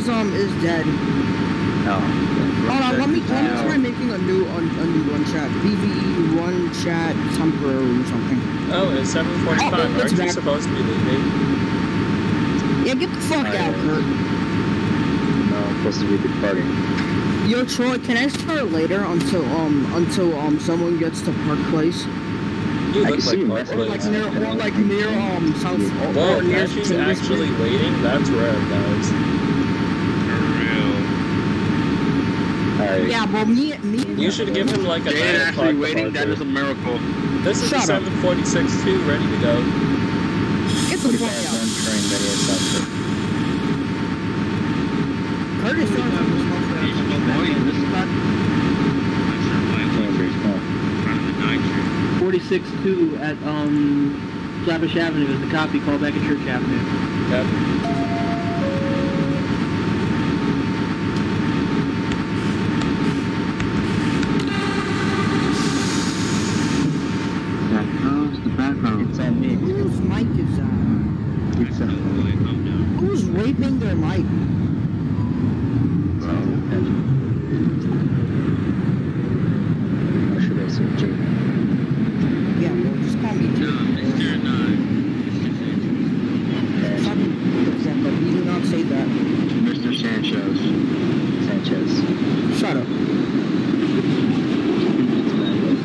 Cortez um is dead. No. Hold on, let me let me try making a new a, a new one chat. BVE one chat temporary or something. Oh, it's 7:45. Oh, it's Aren't you supposed to be leaving? Yeah, get the fuck out, Kurt. No, I'm supposed to be departing. Yo, Troy, can I start later until um until um someone gets to Park Place You I look can see like you, or like near or like near um South or, Whoa, or near Patchy's Chambers actually waiting? That's rare, guys. For real. Alright. Yeah, but me me. You should give him like a Jay 9 actually waiting. That departure. is a miracle. This is Shut a up. 746 too, ready to go. Get the 45 fuck out. one train ready at Southport. Curtis He's avoiding this spot. Not. Cambridge, come on. In front of the night train. 46-2 at um Flatbush Avenue is the copy. Call back at Church Avenue. Yep. How's the background? It's on me. Whose mic is that? It's on me. Calm down. Who's raping their mic? Or should I say Jake? Yeah, well, just call me No, Jim. Mr. No. Mr. Sanchez. Fucking example. You do not say that. Mr. Sanchez. Sanchez. Shut up. No, no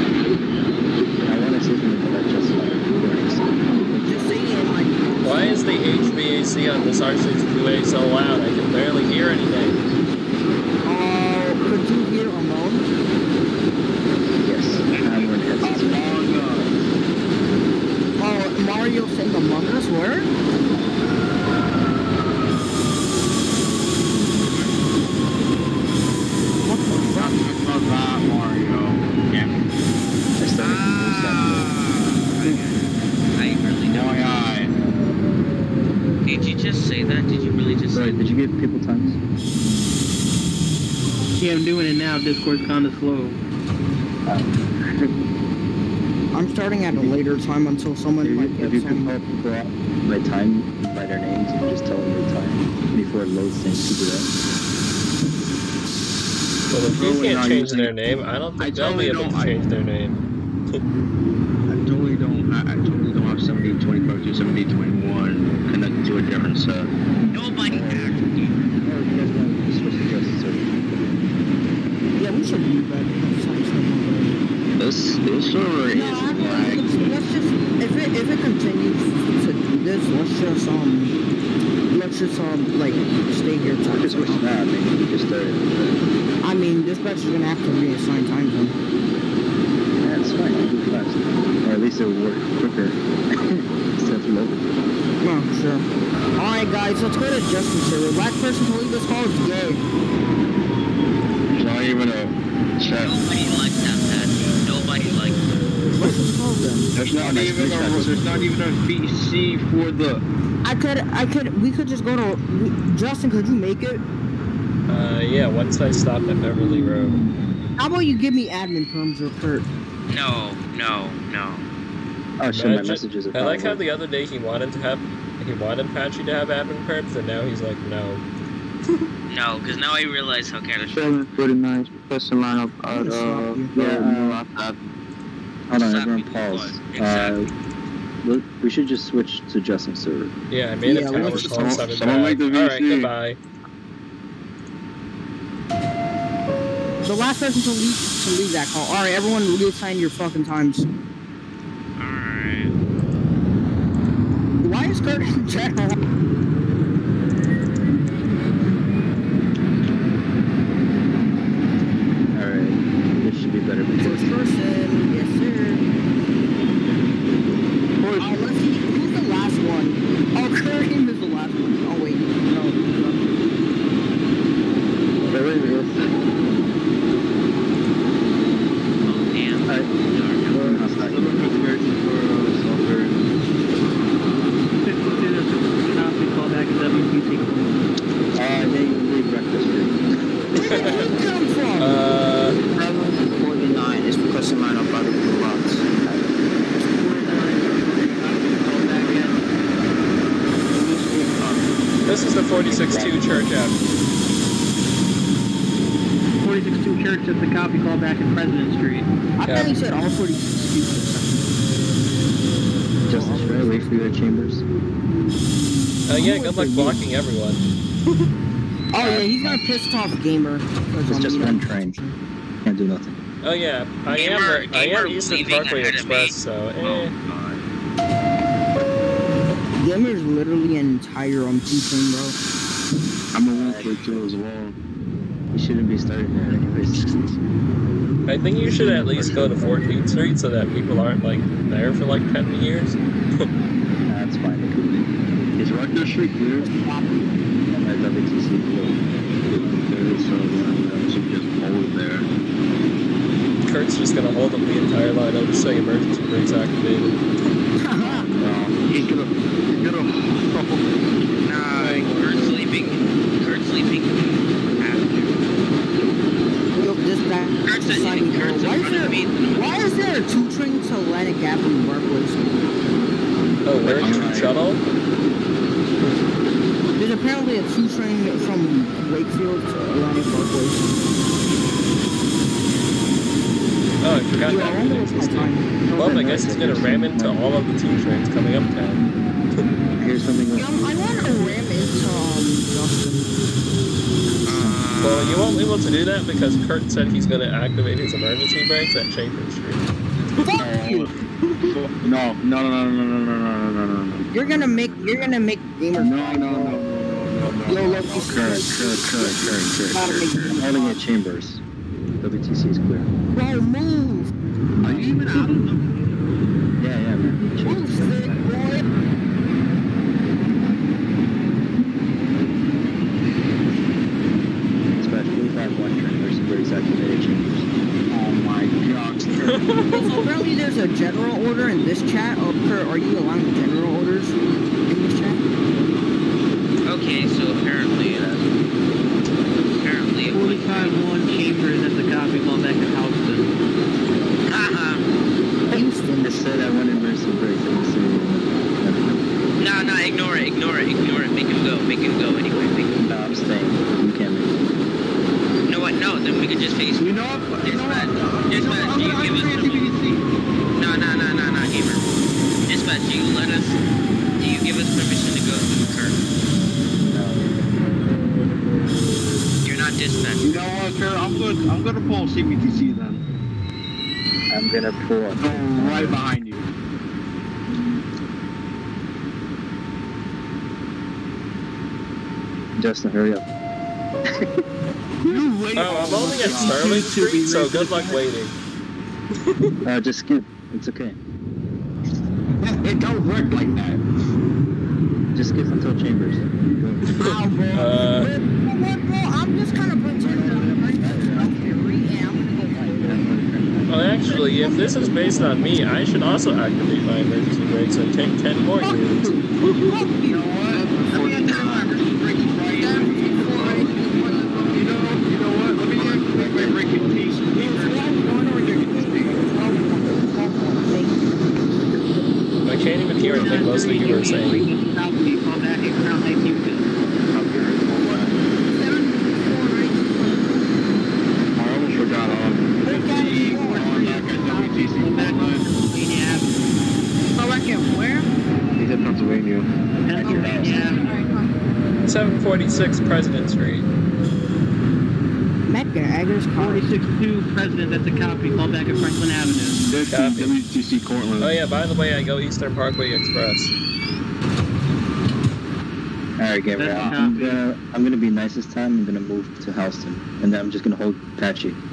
I want to see if we can let just Just saying, like, Why is the HVAC on this R62A so loud? I can barely hear anything. uh, could you hear Amon? Yes. I'm going to head Oh, Mario saying Among Us, where? What the fuck? About that, Mario. Yeah. I started I really No, don't. yeah. Did you just say that? Did you really just say Sorry, that? No I did you just say that? Did you really just say that? Wait, did you give people times? Yeah, I'm doing it now. Discord's kind of slow. I'm starting at a later time until someone If like you, if you could some. call people out by time, by their names, and just tell them their time before it loads things to do that. Well, if you can't change their name, I don't I think they'll be totally able to don't- I- change their name. I totally don't. I, I totally don't have 7825 to 7821 connected to a different set. Nobody Or asked you. you guys want to switch to Justice Server? Yeah, we should do that. This this server No, is actually, like let's, let's just if it if it continues to do this, let's just um let's just um like stay here. Or Till just switch to that, I mean, we just started. I mean, dispatch is gonna have to reassign time zone. Yeah, it's fine, it'll do fast. Or at least it'll work quicker. Instead of local. Well, sure. All right, guys, let's go to justice server. Black person to leave this call is gay. not even a set. Nobody likes that There's not nice even a reach there's not even a VC for the. I could, I could, we could just go to Justin. Could you make it? Uh, yeah, once I stop at Beverly Road. How about you give me admin terms or Kurt? No, no, no. Oh, shit, my Imagine- messages are I like how the other day he wanted to have, he wanted Patchy to have admin perps, and now he's like, no. No, because now I realize how catastrophic. Seven forty nine Professor lineup I'm at gonna uh slap you. the Yeah, new uh, laptop. Hold on, Slap everyone people pause. Butt. Exactly. Uh, we- we should just switch to Justin server. Yeah, I made Yeah, a tower let's just- call someone- 7 someone make the Alright, VC. goodbye. The last person to leave to leave that call. All right, everyone, reassign your fucking times. Alright. Why is Kurt in general? Alright, this should be better First because person, yes sir. Oh, let's see. Who's the last one? Oh, Kareem is the last one. Oh wait, no. no. whatever it is. Oh, damn. Alright, Darn. we're outside. Fifty-two, that's a copy. to 46-2 Church Avenue. 46-2 Church, that's the copy call back at President Street. I Yeah. thought he said all 46 people. Justice, should I wait for you at Chambers? Yeah, good luck blocking everyone. Oh yeah, he's gonna piss off gamer. 'cause, It's just one train. Can't do nothing. Oh yeah, I Gamer- am. the- I am Eastern leaving Parkway ahead of me. Express, so eh. Gamer is literally an entire um two train, bro. I'm a one for two as well. You shouldn't be starting there anyways. I think you should at least go to 14th Street so that people aren't like there for like 10 years pressure so just hold there. Kurt's just going to hold them the entire line up, just saying emergency brakes activated. um, he's going to, he's going to, nah, Kurt's sleeping, Kurt's sleeping. Kurt's why, is there, a gap in Barclays? Oh, we're in there's apparently a two train from Wakefield to Atlantic Parkway. Oh, I forgot Yo, I that wonder really what's existed. time. Well, I guess he's gonna ram into all of the T trains coming uptown. Here's something. Yeah, I want to ram into um Justin. Uh, Well, you won't be able to do that because Kurt said he's gonna activate his emergency brakes at Chambers Street. Fuck you! No, no, no, no, no, no, no, no, no, no, no. You're gonna make you're gonna make gamer. No, no, no, no, no, no, Yo, no. this Current, current, current, current, current, current. it- Holding at Chambers. WTC is clear. Bro, move! Are you even out of them? Yeah, yeah, man. Move, Chambers. sick boy! Dispatch 451 train. Emergency brakes activated. Chambers. Oh my god. So apparently there's a general order in this chat. Oh, Kurt, are you allowing general orders in this chat? okay, so apparently, uh, apparently it was. 45-1 Chambers, that's the copy call back at Houston. Haha. Houston. Just say that one emergency brakes in the city. No, no, ignore it, ignore it, ignore it. Make him go, make him go anyway. Make him. No, I'm staying. You can't make it. You know what? No, then we could just face. You know what? You know what? Dispatch, dispatch, I'm you gonna give us understand permission. TBDC. No, no, no, no, no, gamer. Dispatch, do you let us? Do you give us permission to go to Kurt? You're not dispatch. You know what, Kurt? I'm gonna, I'm gonna pull CBTC then. I'm gonna pull. Go right behind you. Justin, hurry up. You wait. Oh, I'm only at Sterling Street, so good luck waiting. Uh, just skip. It's okay. It don't work like that. Just skip until Chambers. Ow, bro. Uh, Wait, what, bro? I'm just kind of pretending I'm right there. Okay, and I'm gonna go well, actually, if this is based on me, I should also activate my emergency brakes and take 10 more Fuck units. you. Fuck You you. know what? Let me enter my emergency braking right Damn You you, boy. know, you know what? Let me activate my braking piece. I can't even hear anything most of you are saying. Copy call back at Crown Heights, Houston. I almost forgot. Um, FT going back at WTC Back on Pennsylvania Oh, I can where? He's in Pennsylvania. Pennsylvania 746 President Street. Matt Gagger's car. 46-2 President, that's a copy call back at Franklin Avenue. That's WTC Cortlandt. Oh yeah, by the way, I go Eastern Parkway Express. All right, Gabriel. I'm gonna I'm gonna be nice this time. I'm gonna move to Houston, and then I'm just gonna hold Patchy.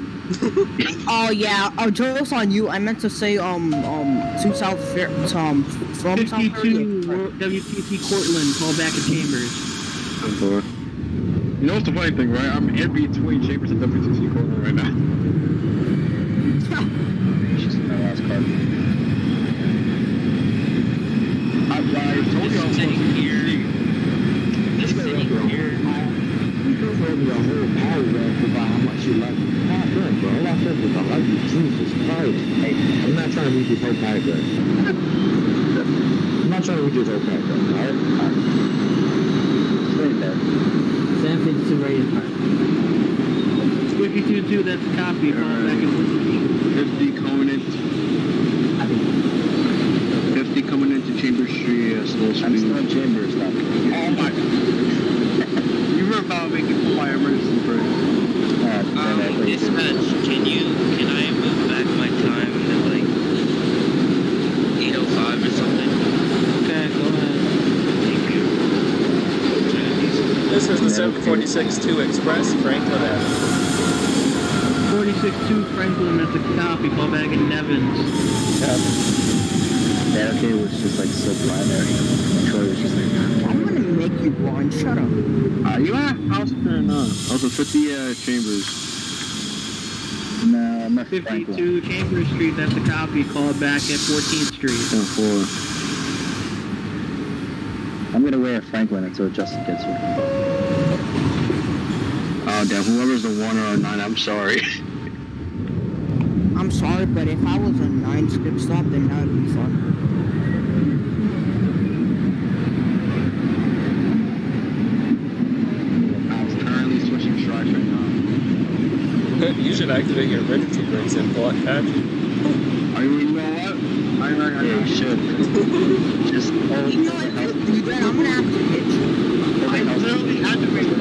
Oh yeah. Oh, joke's on you. I meant to say um um to South Ferry um from South 52 Fair. Wor- WTC Cortlandt, call back at Chambers. Four. You know what's the funny thing, right? I'm in between Chambers and WTC Cortlandt right now. She's in my last car. I, I told you I was supposed thing to here. see. This thing here. You could wrote me a whole paragraph about how much you like me. Not good, bro. All I said was I like you. Jesus Christ. Hey, I'm not trying to read this whole paragraph. I'm not trying to read this whole paragraph, alright? Alright. It's very Park. San Francisco Radio Park. 52-2, that's a copy. Call back at 50 coming in. 50 coming into Chamber Street, uh, slow I'm still in Chambers, stop. Oh my. you were about to make it fly emergency brake. Uh, then I Um, wait. dispatch, can you, can I move back my time to like 8.05 or something? Okay, go ahead. Thank you. This is the 746-2 Express, Franklin Avenue. 46-2 Franklin, that's a copy. Call back at Nevins. That okay was just like so primary. Troy was just like, I'm gonna make you blind. Shut up. Are you at house or not? Also 50 uh, Chambers. no, I'm at Franklin. 52 Chambers Street, that's a copy. Call back at 14th Street. 10 4. I'm gonna wait at Franklin until Justin gets here. Oh, damn. Whoever's the one or a nine, I'm sorry. I'm sorry, but if I was a nine skip stop, then that would be fun. I'm currently switching strikes right now. you should activate your emergency brakes and block catch. Are you, you know what? I, I, I, Yeah, you should. just hold You know what? If you do that, I'm gonna have to hit you. I literally activated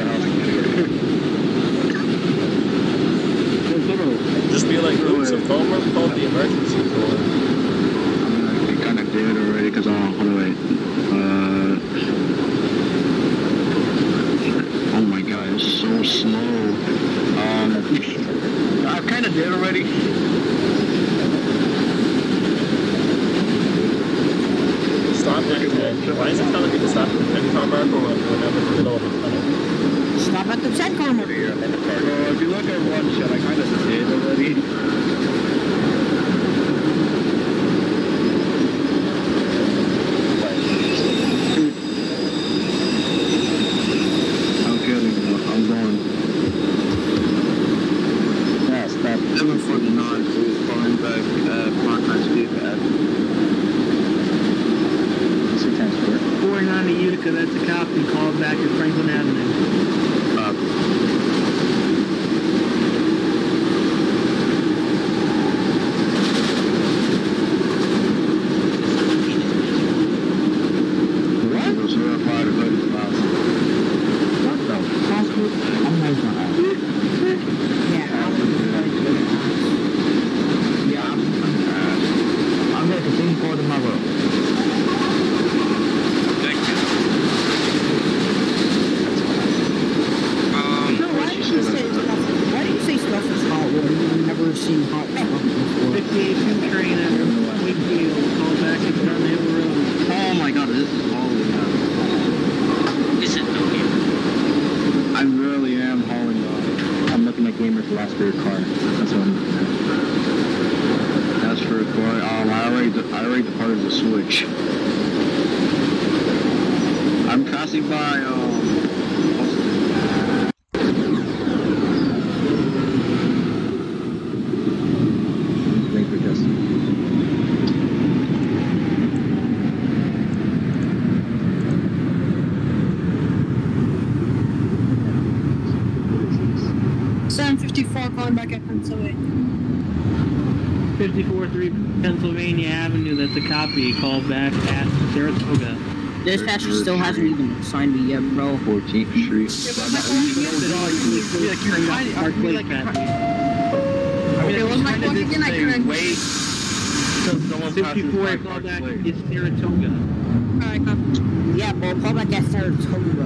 copy. Call back at Saratoga. Dispatcher still hasn't even signed me yet, bro. 14th Street. Park Place Patsy. Okay, what's my phone again? I couldn't. Wait. Till someone passes 54 by call back is Saratoga. Alright, copy. Yeah, bro, call back at Saratoga.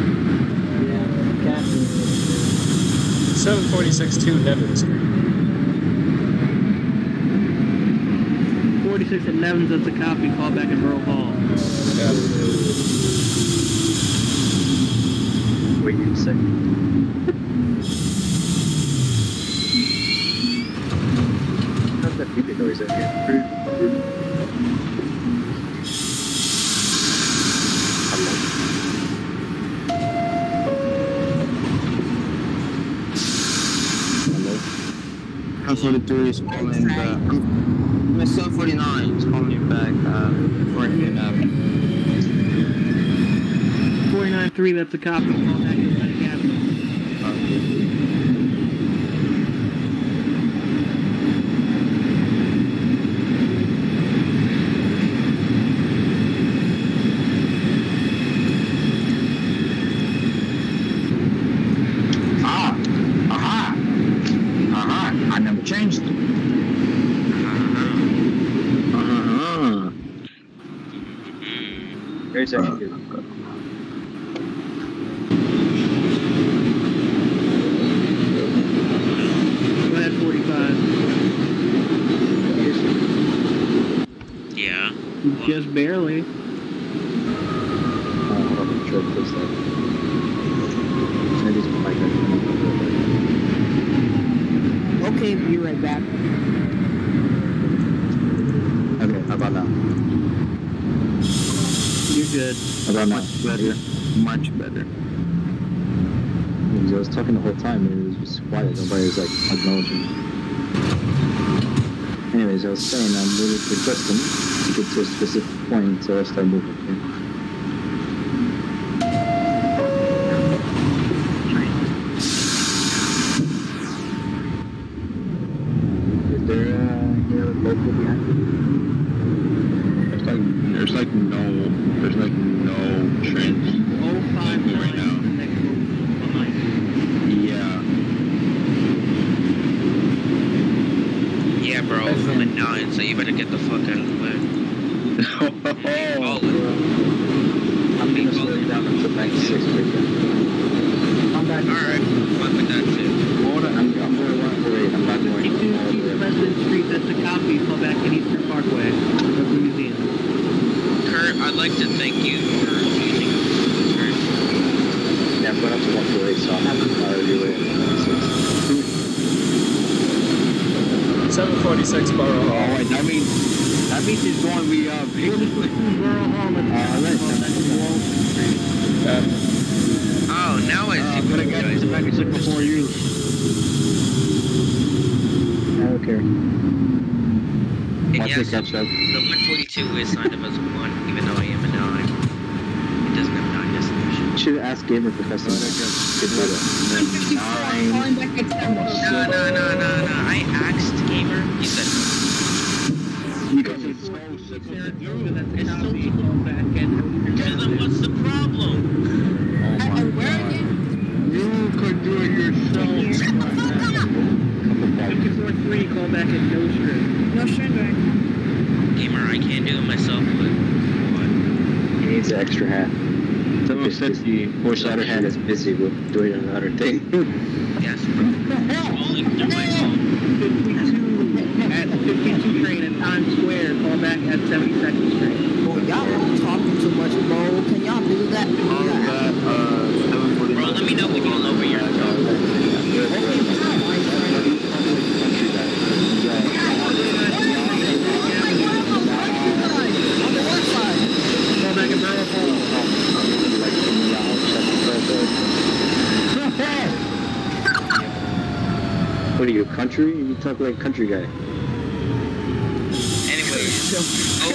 746 Nevin Street. 46 at Nevins, that's a copy, call back at Borough Hall. Yeah. Wait a second. How's that beeping noise out here? House 43 is calling back. Miss 749 is calling you back uh, for an uh, 49-3, that's a copy, call back at Atlantic Avenue aha, aha. I never changed. uh-huh. There's actually Go ahead, 45. Yeah. Just barely. Oh, hold on, I'm sure this that. Maybe it's my mic. Okay, be right back. Okay, how about now? You're good. How about now? Much better. Much better. Because I was talking the whole time and it was just quiet. Nobody was like acknowledging. me. Anyways, I was saying I'm really requesting to get to a specific point uh, so I start moving. Okay? Is there uh, here a local behind me? There's like, there's like no, there's like no trends. 059 Right now. is the next one behind. Yeah. Yeah, bro. I'm at nine, so you better get the fuck out of the way. oh, I'm gonna slow it down to 96 right now. I'm back. Alright, fuck with that shit. Hold on, I'm, I'm going 148. I'm not going 52 all the way East up. President Street, that's a copy, call back at Eastern Parkway. That's the museum. Kurt, I'd like to thank you for choosing this turn. Yeah, I'm going up to 148, so I'm already way at 96. 746 Borough oh Hall. wait, that means, that means he's going to be, uh, 42 Borough Hall, that's a Uh, copy, right, call back at Walton Street. Um, Oh, now I uh, see what gonna you get guys the package like before you. I don't care. And Watch yes, it catch up. the 142 is signed up as a 1, even though I am a 9. It doesn't have 9 destination. You should ask Gamer Professor. Could do that. 754, I'm calling back at Stanford. No, no, no, no, no. I asked Gamer. He said no. Because it's so Saratoga, that's a It's so copy, call back at Ocean Then Avenue. what's the problem? Oh I, my I where god. again? You could do it yourself. 54-3, call back at No Strip. No surrender. Gamer, I can't do it myself, but what? He needs an extra hat. So sexy. Which the other hand is busy with doing another thing. Yes, bro. Only through my phone. 52 at 52 train at Times Square, call back at 72nd Street. Boy, y'all talking too much, bro. Can y'all do that? On that, uh, 749. Bro, let me know when you lower your tone. Okay, fine. On the one side. Call back at Borough Hall. What are you, country? You talk like a country guy. Anyways,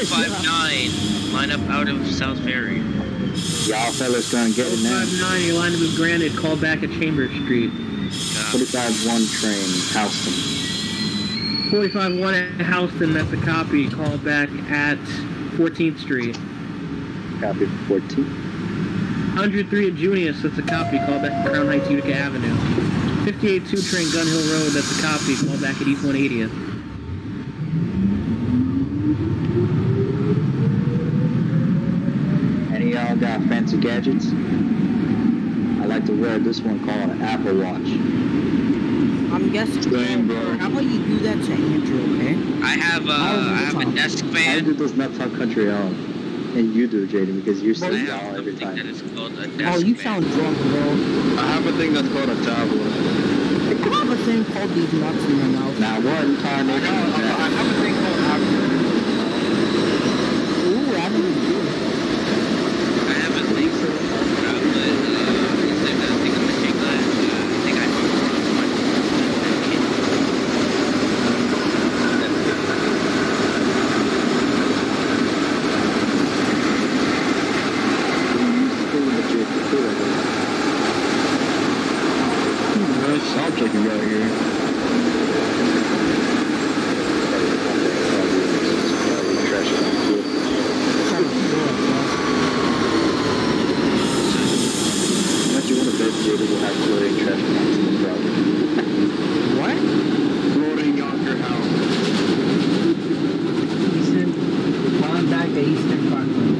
059, line up out of South Ferry. Y'all fellas gonna get it now. 059, your line is granted, call back at Chambers Street. God. 45 1 train, Houston. 45-1 at Houston, that's a copy, call back at 14th Street. Copy 14. 103 at Junius, that's a copy, call back at Crown Heights, Utica Avenue. 58-2 train, Gun Hill Road, that's a copy, call back at East 180th. Any y'all got fancy gadgets. I like to wear this one called an Apple Watch. I'm guessing. Same, bro. How about you do that to Andrew, okay? I have uh, I have a Tom. desk I fan. do those Nut Talk Country on. And you do, Jaden, because you're I sitting every time. is called a desk Oh, you fan. sound drunk, bro. I have a thing that's called a tablet. You have a thing called these nuts in your mouth. Now one time I have, I have a thing called Apple. Ooh, I don't do I have a thing called tablet. Uh, it's like a thing on the shake glass. Uh, I think I bought it from my You got here. Unless you want to bet Jaden will have floating trash cans in his garage. What? Floating yonder house. Eastern, calling back to Eastern Parkway.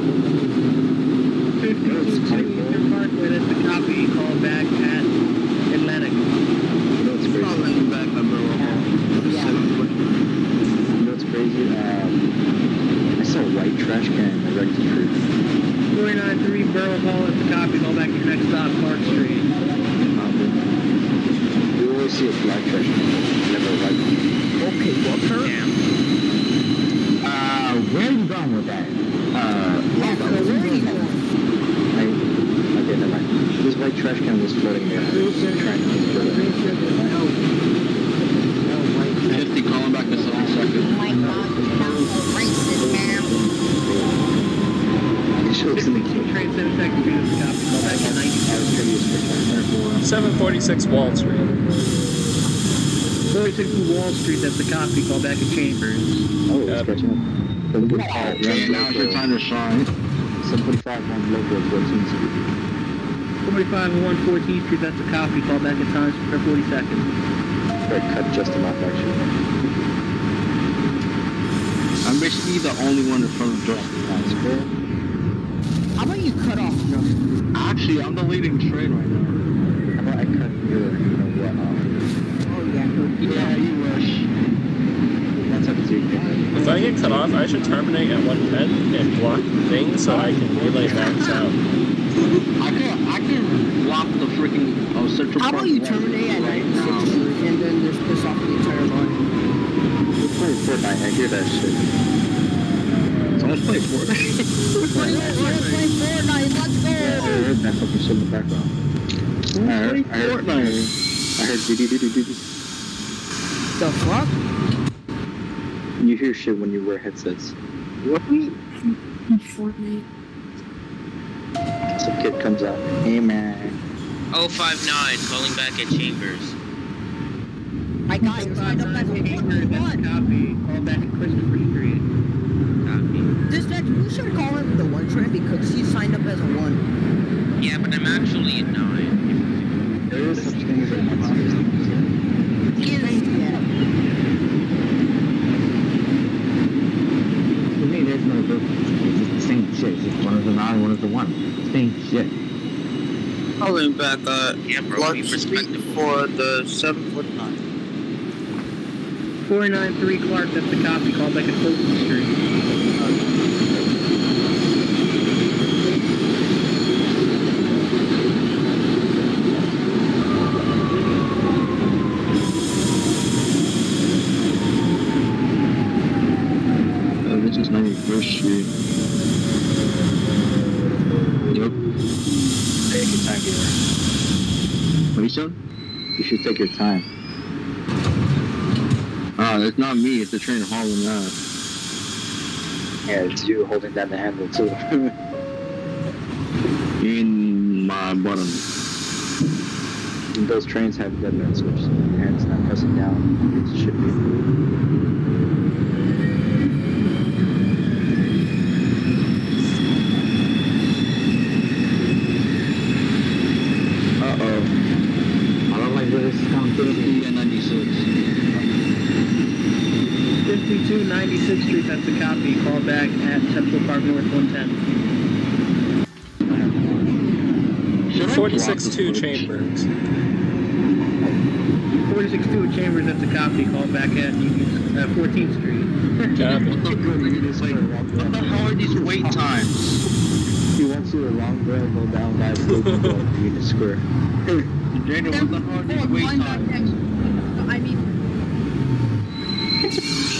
52 Eastern Parkway, that's the copy. Call back at Atlantic. You know what's crazy? Looking back on the Yeah. You know what's crazy? Um, I saw a white trash can in the Rexy Street. 493 Borough Hall, that's the copy. Call back your next stop, Park Street. You always see a black trash can, never a white one. Okay, what, Kurt? Damn. Uh, where are you going with that? Uh, Yeah, so where are you going? I, okay, never mind. This white trash can was floating there. I was trying to think of it. No. No, white. 50 calling back to 7 seconds. my god, you're not so racist, man. It shows in the 52 train center second street, that's the copy. Call back at 90. 746 Wall Street. 462 Wall Street, that's the copy. Call back at Chambers. Oh, it's catching up. So we call it Okay, run now's your time to shine. 745 run local 14 Street. 45 and 114th Street, that's the copy. Call back at Times for 40 seconds. Better cut just enough actually. I'm basically the only one in front of Justin. Times Square. How about you cut off Justin? Actually, I'm the leading train right now. How about I cut your, you know what, off? Oh, yeah, Kurt. Yeah, you rush. That's up to you. If I get cut off, I should terminate at 110 and block things so I can relay max out. I can I can block the freaking uh, Central How about you terminate at right 96th now. Street and then just piss off the entire line? We're playing Fortnite, I hear that shit. Someone's playing Fortnite. Let's play Fortnite, let's go. I heard that fucking shit in the background. I heard, I heard, Fortnite. I heard dee dee dee dee dee. The fuck? You hear shit when you wear headsets. Fortnite. Some kid comes out. Hey man. 059, calling back at Chambers. I got you signed up as a Chambers, the one. copy. Call back at Christopher Street. Copy. Dispatch, we should call him the one train because he's signed up as a one. Yeah, but I'm actually a 9. There is such thing as a one He is, yeah. To me, there's no difference. It's just the same shit. It's just one is a nine, one is a one. Same shit. Calling back uh, Yeah, bro, be Clark Street respectable. for the 749. 493 Clark, that's the copy. Call back at Fulton Street. Uh, this is 91st Street. Yep. Take your time, gamer. What you said? You should take your time. Ah, it's not me. It's the train hauling that. Yeah, it's you holding down the handle too. In my bottom. Those trains have dead man switch. your Hands not pressing down. It should be. 96th Street, that's a copy. Call back at Central Park North 110. 46-2 Chambers. 46-2 Chambers, that's a copy. Call back at uh, 14th Street. Copy. How are these wait times? He wants you a long rail go down by the Union Square. Daniel, what the hell are these wait times?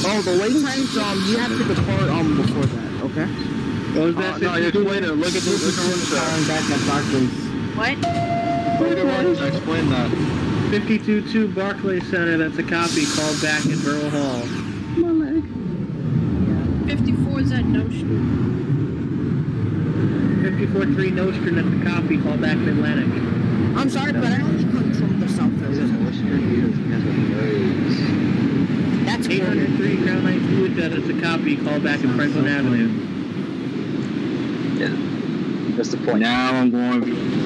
Oh, the wait times. Um, you have to depart um before that, okay? Those uh, messages. No, you're explain it. Look at this. Look at this. Back at Barclays. What? Look at this. Explain that. 522 Barclay Center. That's a copy. Call back at Borough Hall. My leg. 54 is at Nostrand. 54-3 Nostrand. That's a copy. Call back at Atlantic. I'm sorry, no. but I only come from the South Coast. 803 Crown Heights Food Shed. It's a copy. Call back in Franklin so Avenue. Yeah. That's the point. Now I'm going.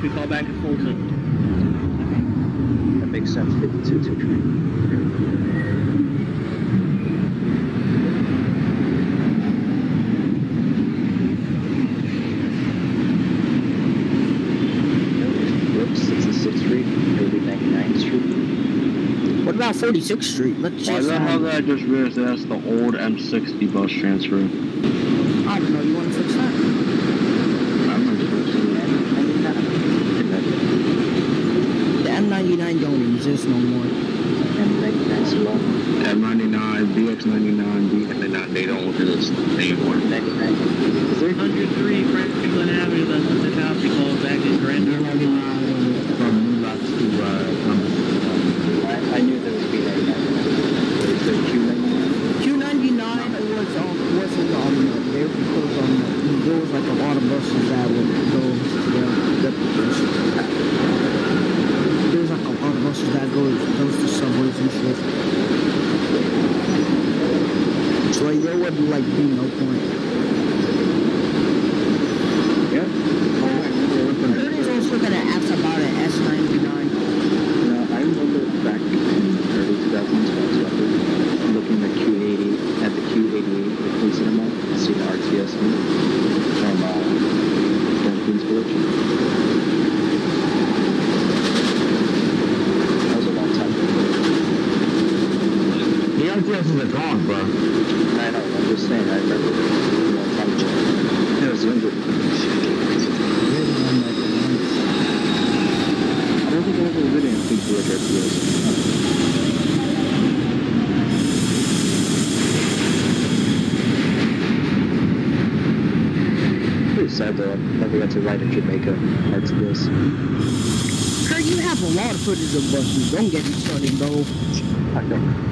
copy, call back at Fulton. That makes sense, 52 to train. about 46th Street. Let's just. I love how that I just realized that's the old M60 bus transfer. no more. Never got to ride in Jamaica. RTS. Kurt, you have a lot of footage of buses. Don't get me started, bro. I know.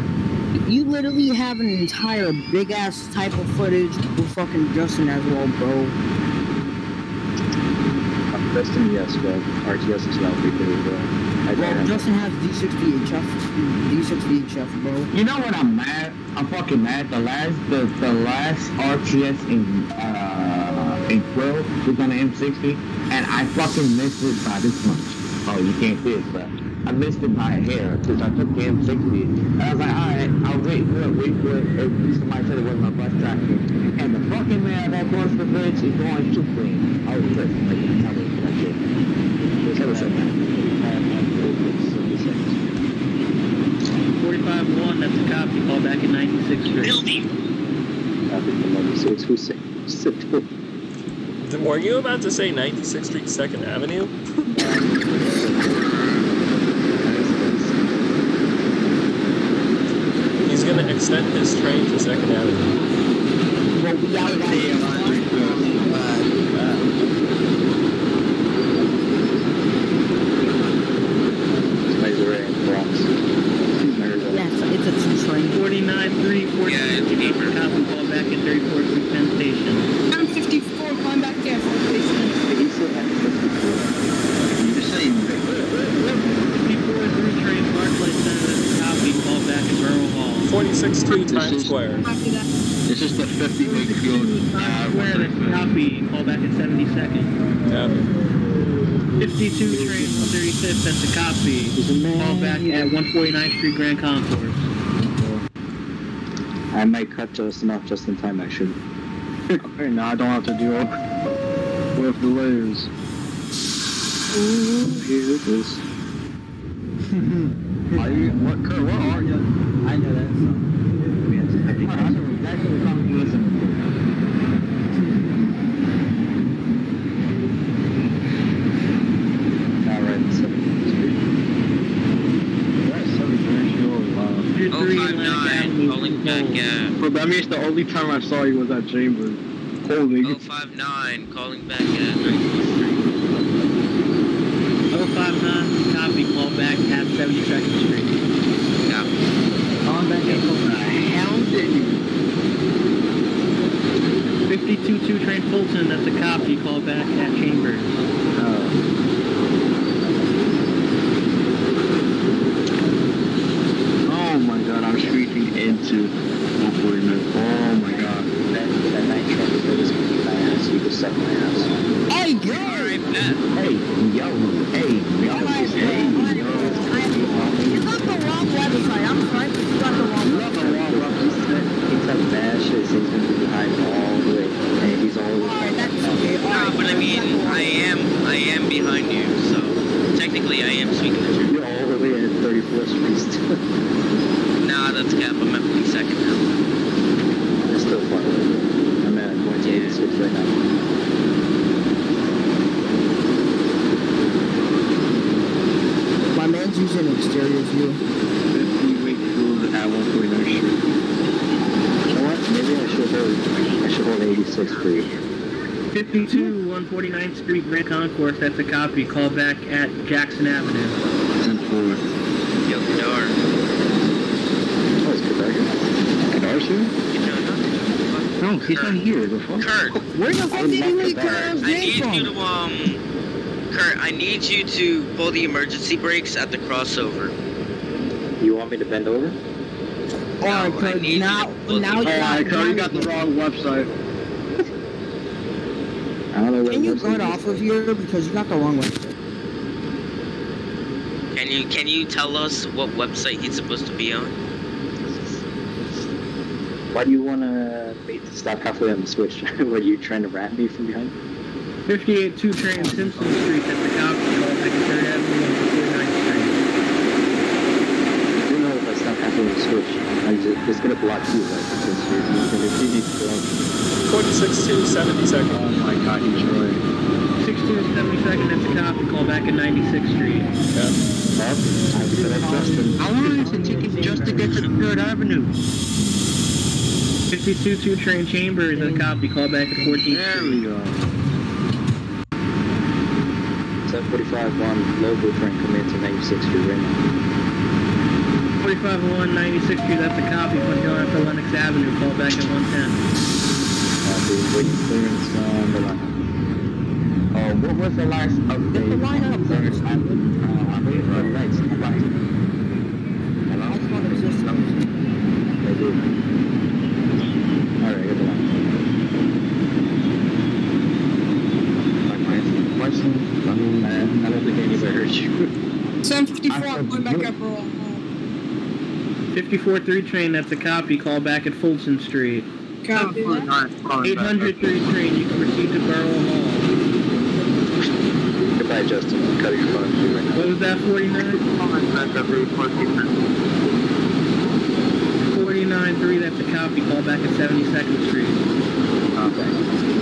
You literally have an entire big ass type of footage with fucking Justin as well, bro. Uh, Preston, yes, but RTS is not big as well. I Bro, don't Justin has D60HF, D60HF, bro. You know what I'm mad? I'm fucking mad. The last, the, the last RTS in, uh, in 12 was on the M60, and I fucking missed it by this much. Oh, you can't see it, but I missed it by a hair, because I took the M60, and I was like, alright, I'll wait for it, wait for it, and somebody said it wasn't my bus tracking, and the fucking man that goes to the bridge is going too oh, clean. I was pissed, like, tell me that shit. That was so bad. 45-1, that's a cop copy. Call back at 96th Street. Building. Happy for Monday, so it's who's sick. Were you about to say 96th Street, 2nd Avenue? He's gonna extend his train to 2nd Avenue. Bro, we out Somebody's already in Bronx. Yes, it's a two train. 49-3, 14 Yeah, it's cheaper. Copy. Call back at 34th Street, Penn Station. I'm 54, going back there for basement. He said that before. You're saying 54 through train, Barclay Center, that's a copy. Call back at Borough Hall. 46-2 This Times is- Square. After that. this is the 50 Wakefield. Times Square, that's a copy. Call back at 72nd. Avenue. 52 train, 135th, that's a copy. Call back at 149th Street, Grand Concourse. I might cut just enough just in time, actually. Okay, now I don't have to deal with delays. Ooh, here it is. Are you, what, Kurt, what are you? I know that song. I know exactly what song you listening to. Not right in 7th Street. That's 73 Shield, wow. 103 Atlantic 059, Avenue. calling back at Bro, that means the only time I saw you was at Chambers. Cold nigga. 059, calling back at 34th Street. 059, copy. Call back at 72nd Street. Copy. Calling back at Hounded. 52-2 train Fulton, that's a copy. Call back at Chambers. Oh my god, I'm streaking into 140 minutes. Oh my god. That, that night always gonna my ass. You can suck my ass. Hey, yo! Hey, yo, hey, yo, Alright, hey, man. yo. You got the wrong website. I'm sorry, but you got the wrong Not the wrong rough. He said he said mad shit. Says he's gonna be behind all the way, and he's all the way. Alright, that's okay. No, Alright, but I mean, I am, I am behind you, so technically I am speaking the truth. You're all the way at 34th Street still. Nah, that's cap. I'm at 42nd now. It's still far away. I'm at going to 86 right now. My man's using exterior view. 50 Wakefield at 149 Street. You know what? Maybe I should hold. I should hold 86 free. 52, 149th Street, Grand Concourse, that's a copy. Call back at Jackson Avenue. 10 4. Yo, Kadar. Oh, it's good back here. Kadar's here? You No, he's not here. The fuck? Kurt, Where the fuck did you get Carl's I need from? you to, um... Kurt, I need you to pull the emergency brakes at the crossover. You want me to bend over? Alright, No, I cause now, you to look now you it. got. Alright, Cody, you got the wrong website. Can you guard off of here because you got the wrong way? Can you can you tell us what website he's supposed to be on? Why do you want to stop halfway on the switch? what are you trying to rat me from behind? 58 2 train Simpson Street at the top of Secretary Avenue know if I stop halfway on the switch, I'm just, it's gonna block you, right? You're, you're, you're, you're, you're, you're, you're, you're 62, 70 second. Oh my god, Detroit. 62 to that's a copy. Call back at 96th Street. Yeah. Mark, time to it just to get to the 3rd Avenue? 52 2 train chambers, and a copy. Call back at 14th There we go. 745 1, local train coming into 96th Street right now. 4501 96th Street, that's a copy. One going up to Lenox Avenue, call back at 110. Copy. Waiting clearance on the line. Oh, what was the last update? Get the line up, Third Dennis. Avenue? Uh, I believe the lights. the lights. Hello? That's not existent. They do. Alright, get the line. Like, my question? I mean, I, I don't think anybody heard you. 754, going back up Earl. 54 3 train at the copy call back at Fulton Street. Copy 800 3 train you can proceed to Borough Hall. Goodbye, Justin. I'm cutting your phone to you right now. What was that 49? 49 3 that's the copy call back at 72nd Street. Okay.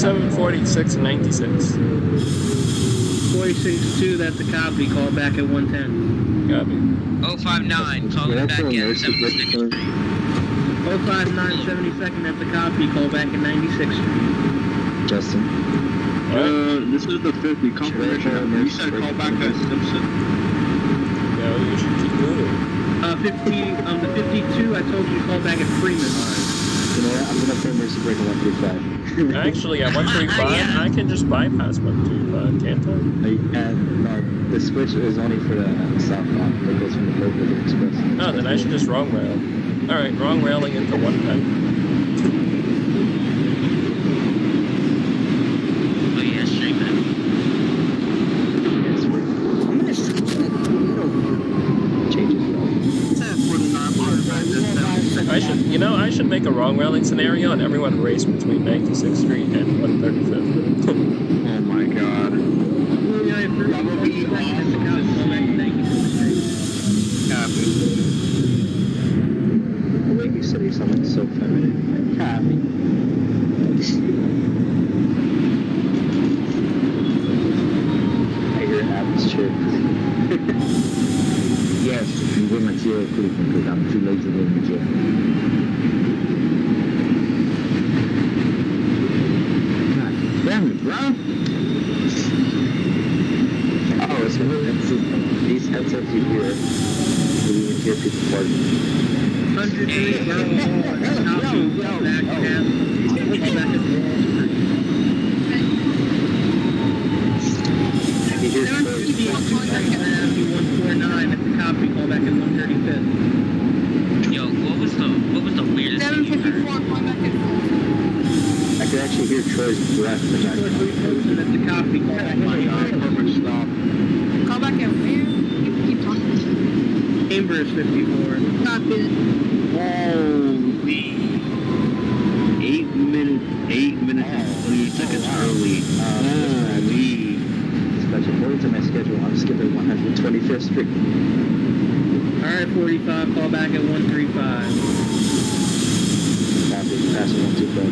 746 and 96. 46 2 that's the copy call back at 110. Copy. 059, call Yeah, him that's back at nurses look 76th. Street. 059 72nd that's the copy call back at 96th Street. Justin. Uh, this is the 50 confirmation. You said call back at Simpson. Yeah, you should keep moving. Uh, 50, um, the 52 I told you to call back at Freeman. You know what? I'm gonna put Mercy Break on 135. Actually, at 135, I can just bypass 135, can't I? And uh, no, the switch is only for the uh, southbound that goes from the Global to the Express. Oh, then I should just wrong rail. Alright, wrong railing into 110. Oh yeah, straight back. Yes, we're I'm gonna street that over changes. I should, you know, I should make a wrong railing scenario and everyone raced between 96th Street and 135th. Oh my god. Yeah, first, Probably second at the copy, call back to 94th Street. Copy. The way you said it sounded so feminine. Copy. I hear Abby's chirp. Yes, you get my chair clicking because I'm too lazy to get in the chair. God damn it, bro. Oh, it's it's these headsets you hear. You hear people partying. 103 Borough Hall at the copy, back at, call back at You hear Seven birds. fifty four calling back at 149 at the copy, call back at 135th. Yo, what was the what was the weirdest thing you heard? four calling back at full. I can actually hear Troy's breath the North background. Wilson at the copy, call back my god, perfect stop. Call back at where? Keep, keep talking. Chambers 54. Copy. Holy. Eight minutes, eight minutes and 28 seconds early. Holy. Dispatch, according to my schedule, I'm skipping 125th Street. Alright, 45, call back at 135. Copy, passing 125.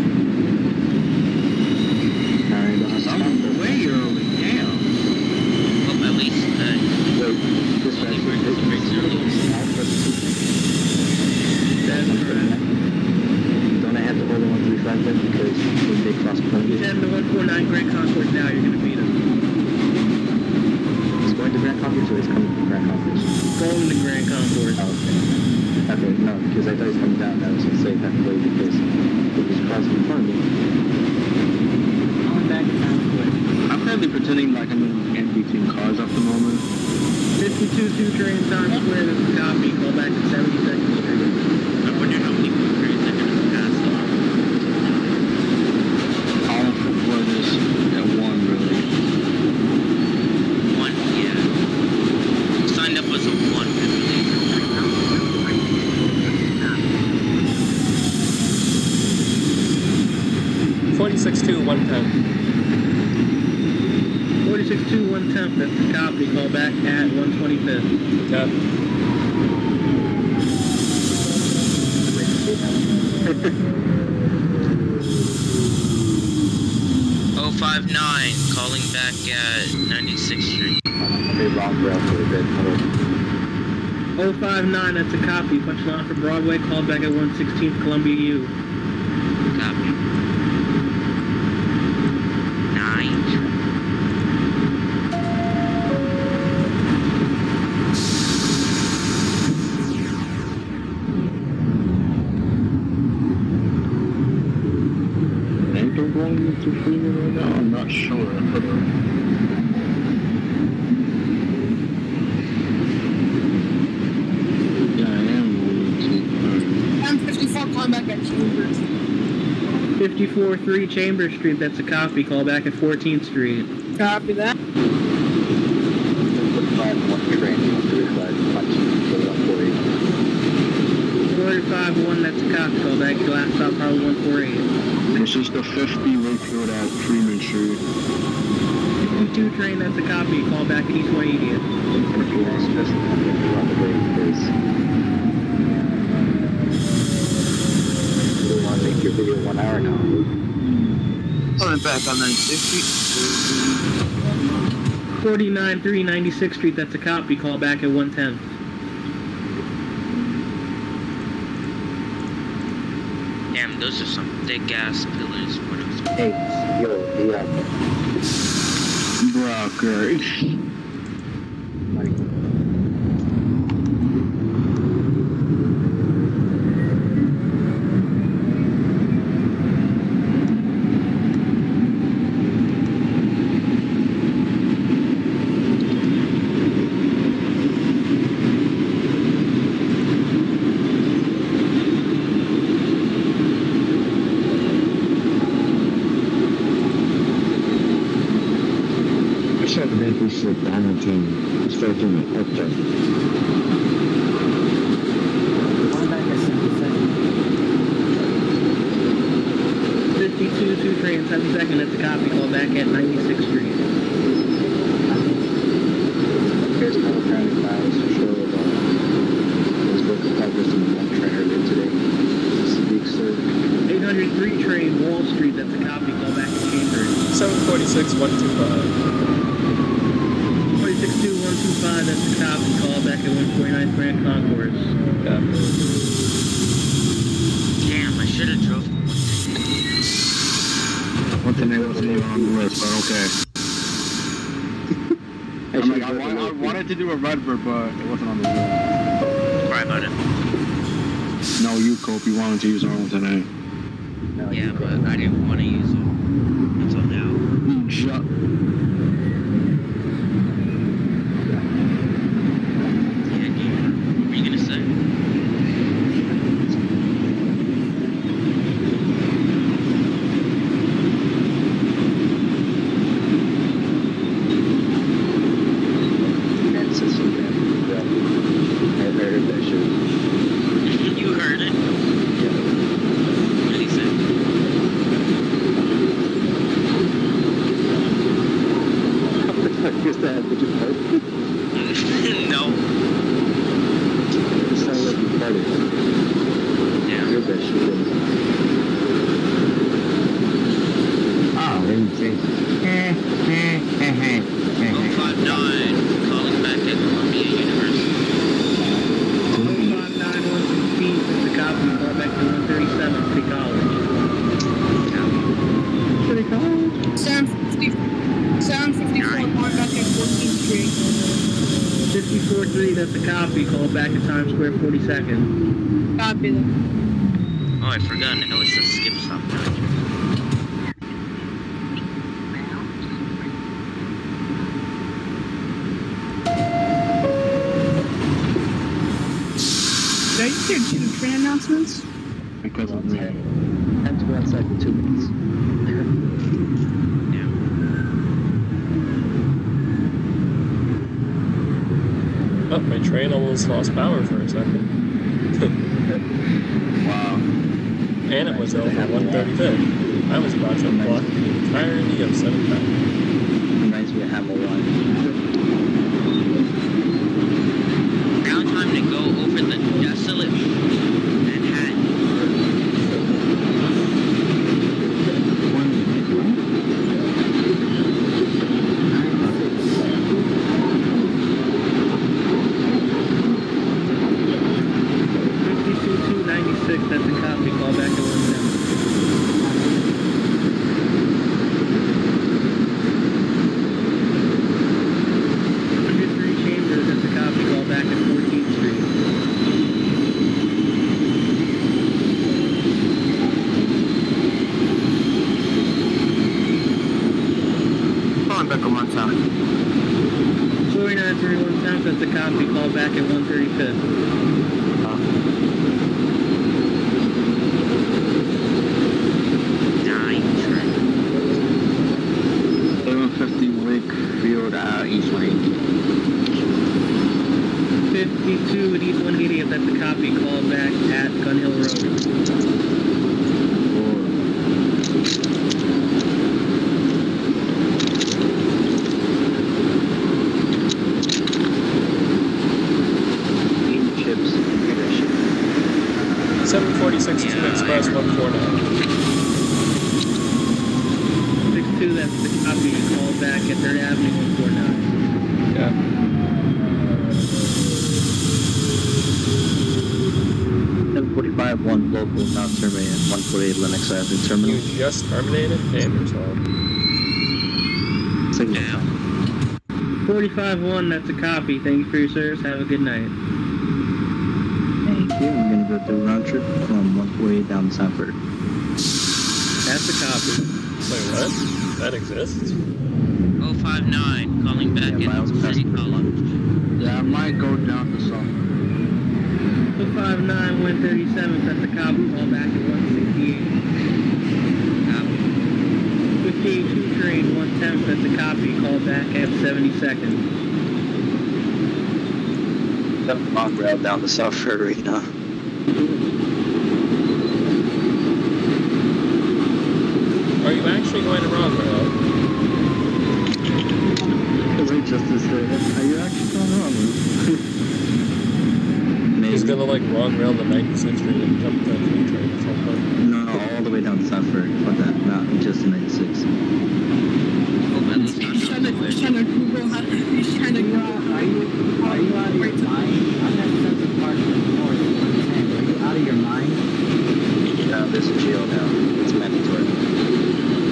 Alright. I'm way early, damn. Well, at least uh, Wait, dispatch, Only where does it break zero? That's correct. Don't I have to hold the 135 then because when they cross Columbia, 10 to 149 Grand Concourse now, you're gonna beat him. it's going to Grand Conference or it's coming from Grand Conference? Going to Grand Concourse. Oh, okay. Okay, no, because I thought he was coming down. I was going to say halfway because he was crossing in front of me. Calling back at Times Square. I'm currently pretending like I'm in between cars at the moment. 52 2 train Times Square, 159, that's a copy. Punch line for Broadway, call back at 116th Columbia U. 54 3 Chambers Street, that's a copy, call back at 14th Street. Copy that. Five, one train, 135, punch, go to 148. 45 1, that's a copy, call back at last stop, probably 148. This is the 50 Wakefield at Freeman Street. 52 train, that's a copy, call back at East 180th. Video one hour now. Calling back on 960. 49 3 96th Street, that's a cop. copy, call back at 110. Damn, those are some thick ass pillars. What is Hey, yo, yeah, Brocker. money. should make this shit down and team. Start doing it. Okay. Going back at 7%. 52, 2 train, 7 second, that's a copy, call back at 96th Street. Here's another county files to show of, uh, there's work in progress in one train earlier today. Speak, sir. 803 train, Wall Street, that's a copy, call back at Chambers. 746, 125. 462, 125, that's a copy, call back at 149 Grand Concourse. Yeah. Damn, I should have drove. One thing that wasn't even on the list, but okay. I'm like, I, wa- I wanted to do a Redbird, but it wasn't on the list. Sorry about it. No, you, Cope, you wanted to use our own today. No, Yeah, but I didn't want to use it until now. Shut. What were you gonna say? And system damage. Yeah. I heard that shit. you heard it. Yeah. What did he say? Guess that, did you part? no. It sounded like you parted. I Yeah. heard that shit. Oh, let me see. Eh, eh, eh, eh, eh, eh. 059, calling back at Columbia University. 059, 116, that's a copy, call back at 137 City College. City College? 750, 754 going back at 14th Street. 54-3, that's a copy, call back at Times Square 42nd. Copy that. Oh, I forgot. Now it's a skip stop. Did I just hear two train announcements? Because of me. Time to go outside for two minutes. Yeah. Oh, my train almost lost power for a second. Terminal. Just terminated? Damn yourself. Signal Yeah. time. 45-1, that's a copy. Thank you for your service. Have a good night. Thank you. I'm gonna go do a round trip from one forty-eight down to Sanford. That's a copy. Wait, what? That exists? 059, calling back Yeah, at miles past City the College. Yeah, I might go down to some. 259, 137th, that's a copy. Call back at 168. Copy. 58 2 train, train 110, that's a copy, call back at 72nd. Got long rail down to South Arena. Are you actually going to Wrong Rail? Wait just to say, are you actually going to wrong? He's gonna like Wrong Rail the 96th Street and jump the new train at some point. No, no, all the way down to South Ferry. Fuck that. Not just the 96. Hope at least not He's trying to, he's trying to Google how to, he's trying to Are you, are you out of your mind? I'm at Central Park North, 110. Are you out of your mind? No, this is jail now. It's mandatory.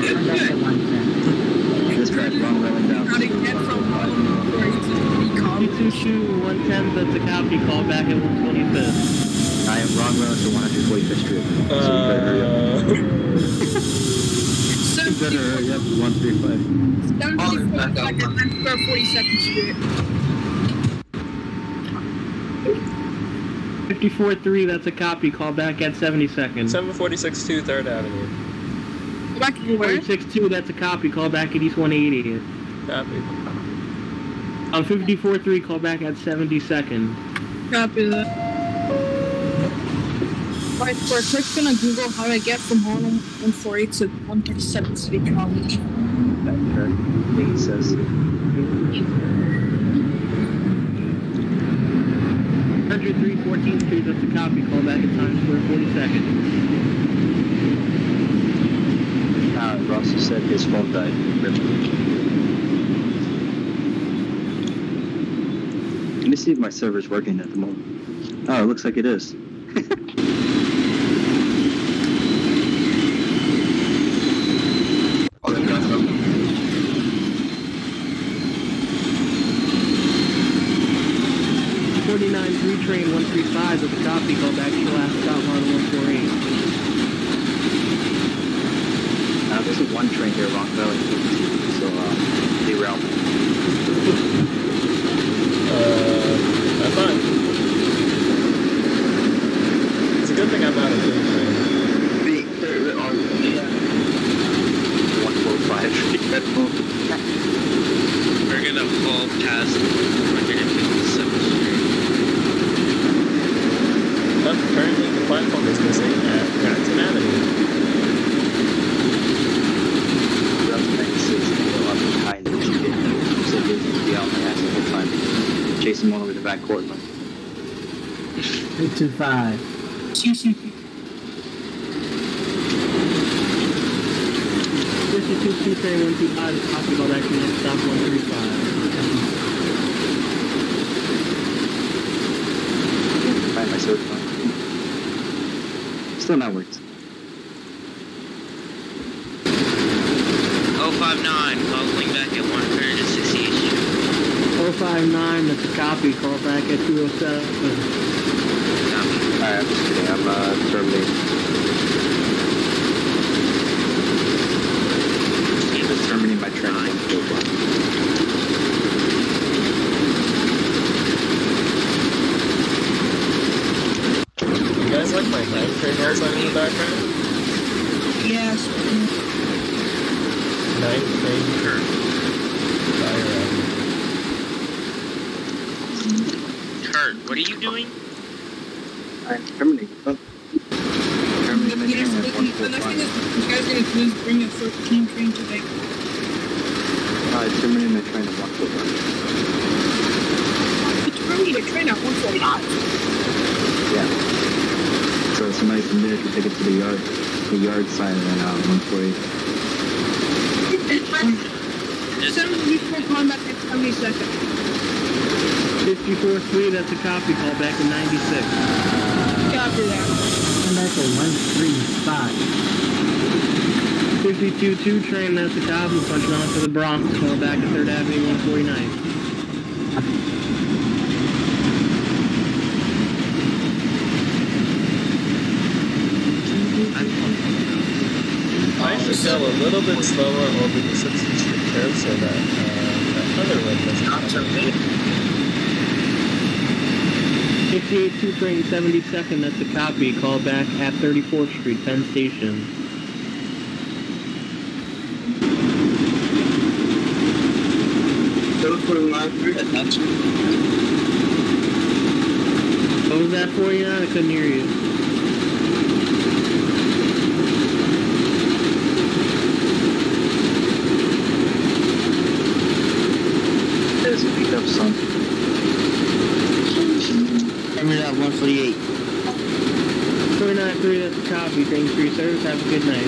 Turn back to 110. This track wrong railing down. how to get from Harlem where to Recom. 222 110, that's a copy, call back at 125th. I am wrong railing to 145th Street. So you better hurry up. Uh, You better hurry up. 135. 74 back at 42nd Street. 54-3, that's a copy, call back at 72nd. 746 2 3rd Avenue. Go back to where? 46-2, that's a copy, call back at East 180th. Copy. On 54-3, call back at 72nd. Copy that. Right, we're quick gonna Google how to get from Harlem 148 to 137th City College. That correct. He says. 103 14th Street, that's a copy, call back at Times Square 42nd. Uh, Ross said his phone died. Let me see if my server's working at the moment. Oh, it looks like it is. Forty-nine three train 135, that's a copy, call back to your last stop on 148. Uh, there's a one train here, Rock Valley. So, uh, derailment. Uh, that's fine. It's a good thing I'm not a big train. One four five. Red Bull. We're gonna fall past 157th Street. But currently the platform is missing at Jackson Avenue. That's 96. A lot behind what you did. So busy to be out my ass the whole time. Chasing one over the back court. man. 325. CCP. 52 two train 125, that's a copy, call back to your next stop 135. Find my search phone. Still not worked. 059, calling back at 168th Street. 059, that's a copy, call back at 207. Copy. Alright, I'm just kidding. I'm uh, terminating. I'm terminating my train. at 145. You guys like my time train rolls on in the background? Yes. Nine train Sure. fire avenue. Kurt, what are you doing? I'm terminating. Oh. Terminating my Yes, train the, at the next thing 145. is you guys gonna do is bring a 13 train today. Uh, terminating my train at 145. It's really a train at 149. Yeah. So somebody from there can take it to the yard, the yard side of that uh, 148. Just, 74 combat at 72nd. 54-3, that's a copy, call back in 96. Copy that. Turn back to 135. 52-2 train, that's a copy, punching on to the Bronx, call back at 3rd Avenue 149. Should go a little bit slower over the 60th Street curve so that uh, other one doesn't come in. 58-2 train 72nd, that's a copy, call back at 34th Street, Penn Station. Go for 149 that's What was that for you? I couldn't hear you. There's a pickup son. Coming at 148. 29.3, that's a copy. Thanks for your service. Have a good night.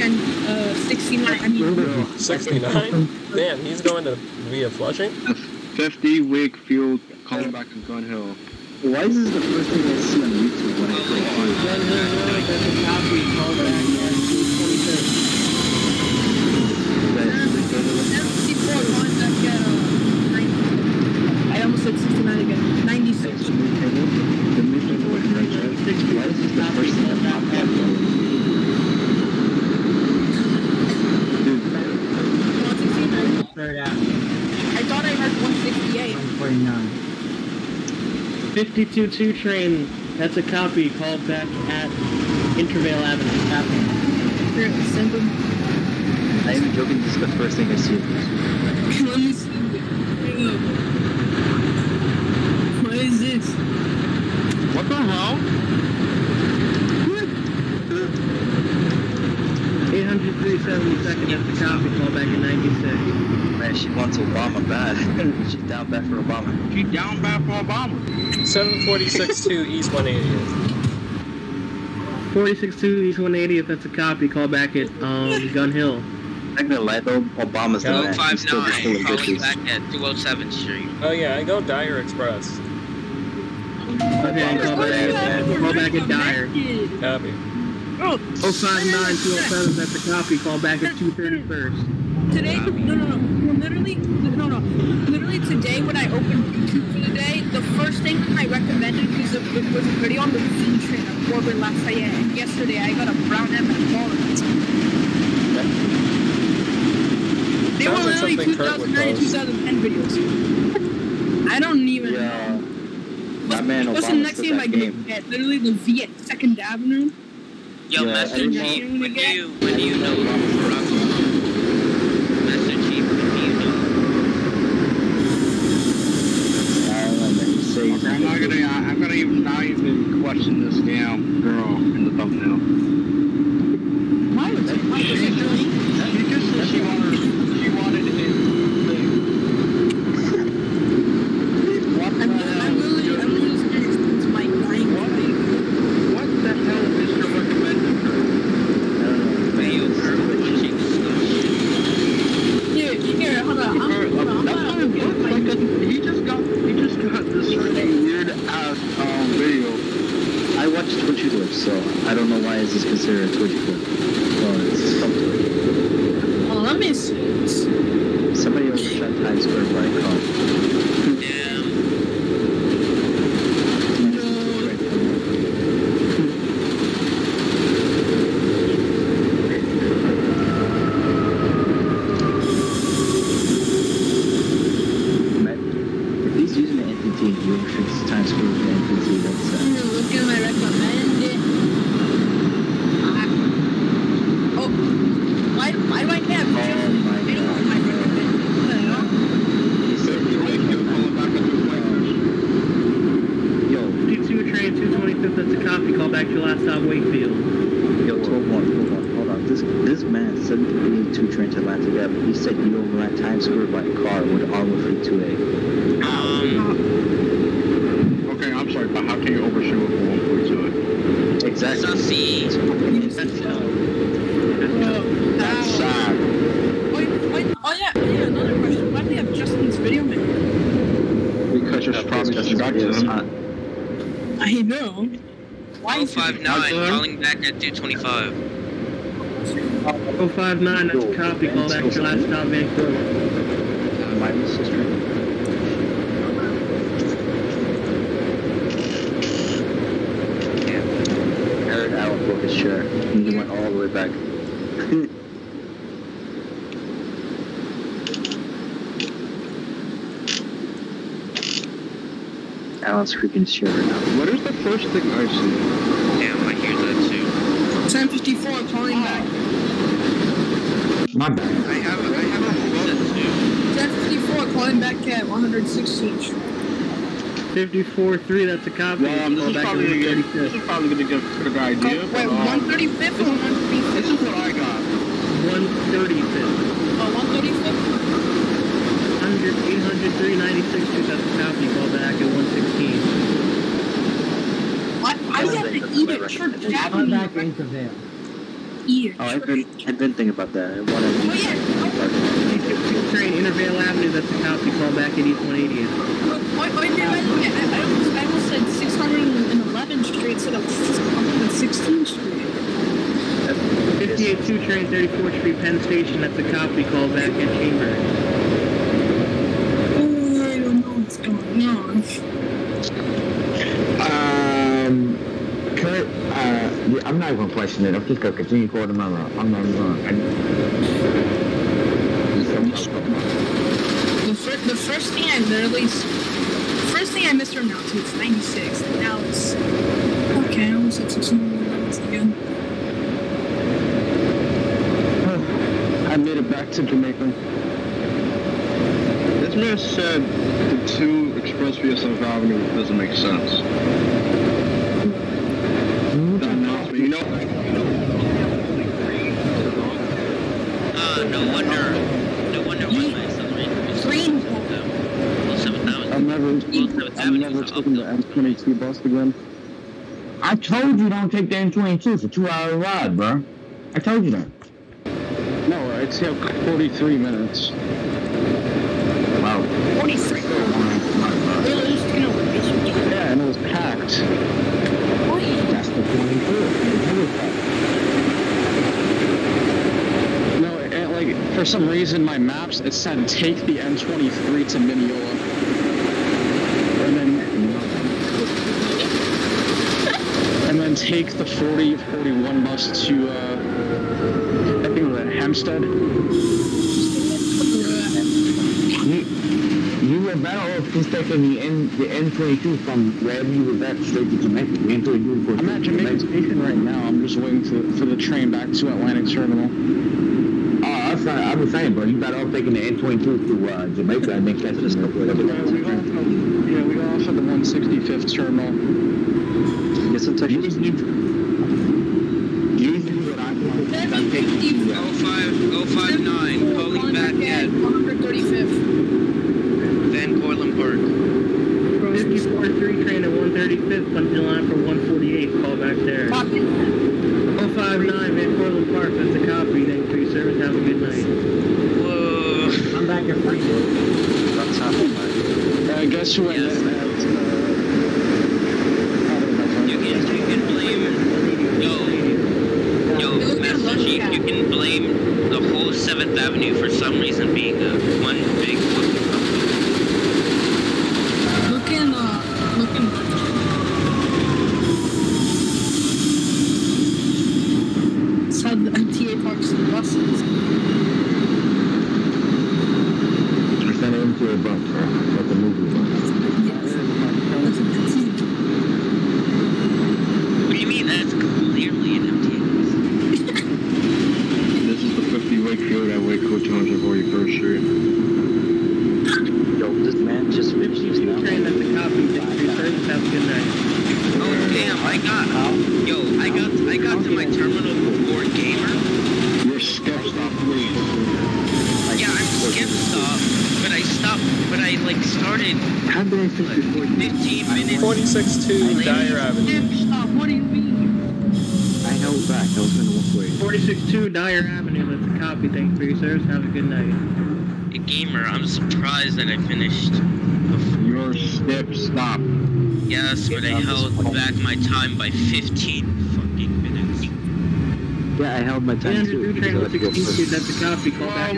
and uh, 69. I mean, 69? Damn, he's going to via Flushing? A 50 Wakefield comeback in Gun Hill. Why is this the first thing I see on YouTube when I click on 52 train, that's a copy. Call back at Intervale Avenue. Copy. Here, Send them. Not even joking, this is the first thing I see. Let me see. What is this? What the hell? 803 72nd, that's a copy. Call back in 96. Man, she wants Obama bad. She's down bad for Obama. She's down bad for Obama. 746 to East 180th. 462 East 180th, that's a copy. Call back at um, Gun Hill. Not gonna lie though, Obama's the man. He's still just full of 259 calling bitches. back at 207th Street. Oh yeah, I go Dyre Express. Okay, call back at, call back at Dyre. Copy. Oh, 059 207, that's a copy. Call back at 231st. Today, no, no, no. Well, Literally, no, no. Literally today, when I opened YouTube for the day, the first thing I recommended was a, was a video on the Z train at Corbin Lafayette. And yesterday, I got a brown M at Florence. They were Sounds like literally something Kurt would 2009 and 2010 videos. I don't even Yeah. know. What's, That man what's the next took thing I game. get? Literally the V at Second Avenue. Yo, Yeah, I Master didn't Chief, know- when do you when do you know Barack Obama? Master Chief, when do you know? I don't know, man. You say he's I'm not gonna, I'm gonna even not even this damn girl in the thumbnail. Why was it? Why was it doing? She just said she wanted, she wanted his What I'm, the I'm hell? literally, I'm literally experiencing to my dying What the hell is your recommended her? I don't know, man. Video This is her. what she over at Times Square by car with Armor Free 2A. Um, Okay, I'm sorry, but how can you overshoot with a 1.2? Exactly. so see, That's sad. Wait, wait, oh yeah, oh yeah, another question. Why do we have Justin's video man? Because you're probably distracted. It's hot. I know. Why is he 059 calling back at 225. 059, that's a copy. Call back to last stop Vancouver. My sister. Eric Allen broke his chair. He went all the way back. Alan's creeping his chair right now. What is the first thing I see? Damn, I hear that too. 1054 calling back. My bad. I have, I have a set too. 1054 calling back at 116th Street. 54-3, that's a copy. Well, um, this Call is back probably to gonna give, 135th. this is probably gonna give a good idea. Oh, but, wait, um, 135th or 135th? this is what I got. 135th. Oh, 135th? 100, 800, 396, that's a copy. Call back at 116. I, I have to eat at Church Come Avenue. back Intervale. Eat Oh, I've been, I've been thinking about that. I wanna Oh yeah. Oh, 2 train, Intervale Avenue, that's a copy. Call back at East 180th. oh, oh, yeah, I, I, I, almost, I almost said 611th Street instead of 16th Street. 58-2 train, 34th Street, Penn Station, that's a copy. Call back at Chambers. Oh, I don't know what's going on. Um, Kurt, uh, yeah, I'm not it. I'm just gonna continue calling my route. I'm not gonna. The, fir- the first thing I literally, first thing I now too. It's 96. And now it's okay. I almost said 611 again. I made it back to Jamaica. This man said the two express via South Avenue doesn't make sense. That announcement, you know, Uh, no wonder, no wonder why my acceleration is Green. Well, 7,000. I'm never, Well, 7th I'm Avenue never is taking the up, M22 bus again. I told you don't take the M22 for two hour ride, bro. I told you that. No, it's here 43 minutes. Wow. 43. Really, just, you know, it's- Yeah, and it was packed. That's the 22. No, it, like for some reason my maps it said take the M23 to Mineola, and then and then take the 40 41 bus to uh, I think it was at Hempstead. You, you were better off just taking the N the N22 from wherever you were at straight to Jamaica. The N22 goes I'm at Jamaica Station right now. I'm just waiting to, for the train back to Atlantic Terminal. Oh, I was saying, I was saying, bro, you better off taking the N22 to uh, Jamaica and then catching the Yeah, we got off, yeah, we got off at the 165th terminal. Get some touch. Usually, usually what I do is I take the, uh, 05, 059, calling back at 135th. Van Cortlandt Park. 54-3 train at 135th, punching line for 148. Call back there. 059, Van Cortlandt Park, that's a copy. Thanks for your service. Have a good night. Whoa. I'm back at Freeport. That's top of my. Uh, guess who I Yes. met at, You can, you can blame, yo, yo, Master Chief, you can blame the whole 7th Avenue for some reason being a one big fucking company. Looking, uh, looking. That's how the MTA parks the buses. I sent it into a bunch, right? Like a movie bunch. That's what the T- What do you mean? That's clearly an MTA. This is the 50 Wakefield at Wakefield 241st Street. Yo, this man just 52 now. train, that's a copy. Thanks for your service. Have a good night. Oh damn, I got, yo, I got, I got to my terminal before Gamer. You're sketched off, please. Yeah, I'm like started How did I fix before you? 15 minutes. 462 Dyre Avenue. Stop. What do you mean? I held back. I was gonna walk away. 462 Dyre Avenue, that's a copy. Thanks for your service. Have a good night. Gamer, I'm surprised that I finished. before Your you. step stop. Yes, but I held back my time by 15 fucking minutes. Yeah, I held my time too. 303 train because I had to go 162, first. that's a copy. Call I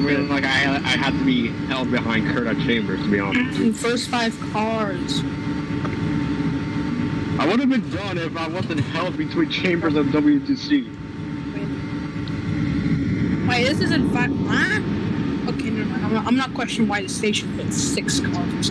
mean, like I, I had to be held behind Kurt Chambers to be honest. Mm, first five cars. I would have been done if I wasn't held between Chambers and WTC. Wait, this is in fact. Huh? Okay, never mind. I'm not, I'm not questioning why the station fits six cars.